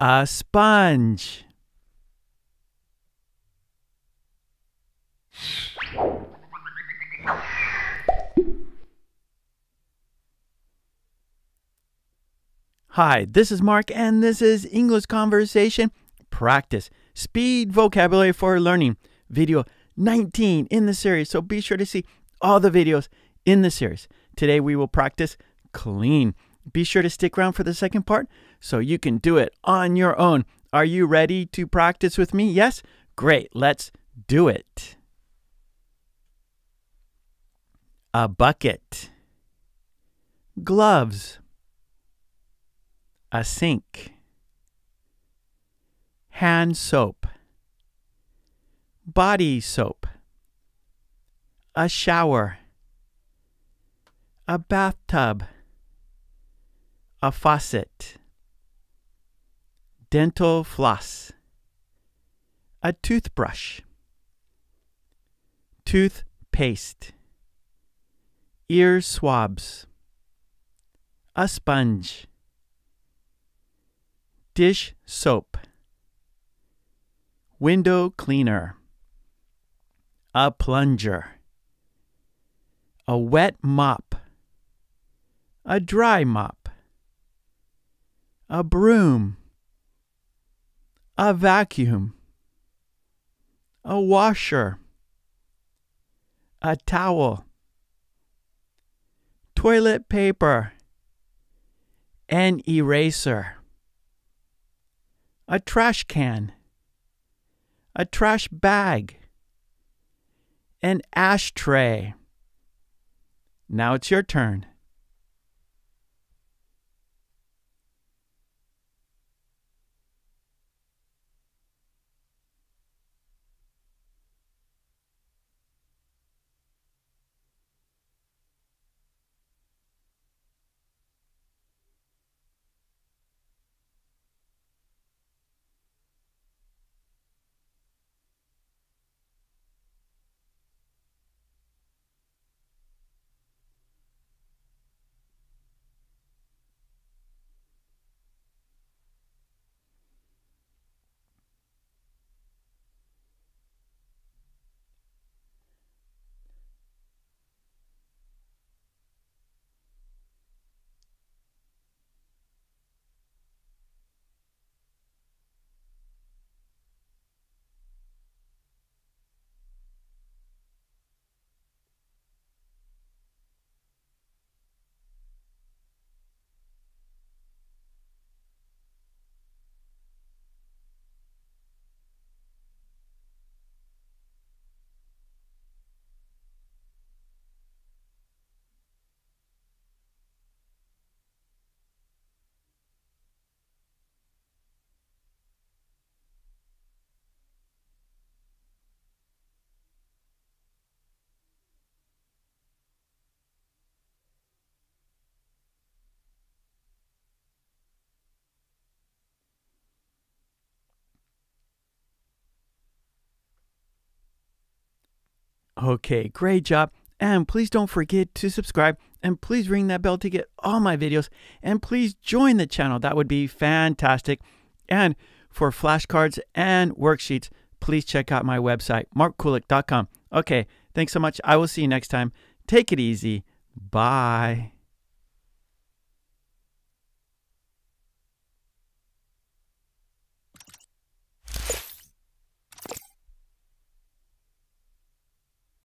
A sponge. Hi, this is Mark, and this is English Conversation Practice Speed Vocabulary for Learning, video 19 in the series. So be sure to see all the videos in the series. Today we will practice clean. Be sure to stick around for the second part so you can do it on your own. Are you ready to practice with me? Yes? Great, let's do it. A bucket, gloves, a sink, hand soap, body soap, a shower, a bathtub, a faucet, dental floss, a toothbrush, toothpaste, ear swabs, a sponge, dish soap, window cleaner, a plunger, a wet mop, a dry mop, a broom, a vacuum, a washer, a towel, toilet paper, an eraser. A trash can, a trash bag, an ashtray. Now it's your turn. Okay, great job. And please don't forget to subscribe and please ring that bell to get all my videos. And please join the channel. That would be fantastic. And for flashcards and worksheets, please check out my website, markkulek.com. Okay, thanks so much. I will see you next time. Take it easy. Bye.